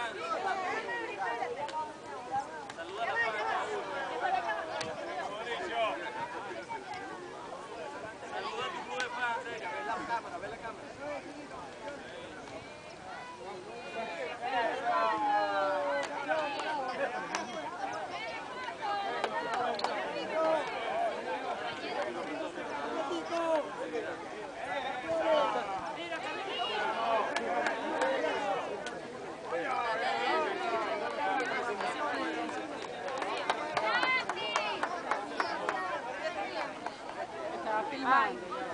Saluda a tu club de fans, eh, que ve la cámara, ve la cámara. Amen.